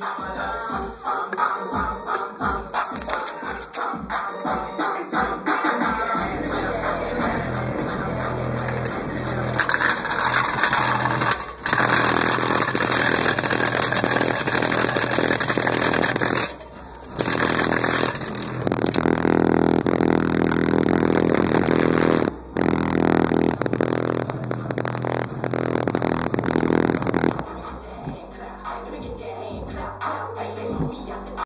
Ramadan. I'll pay you.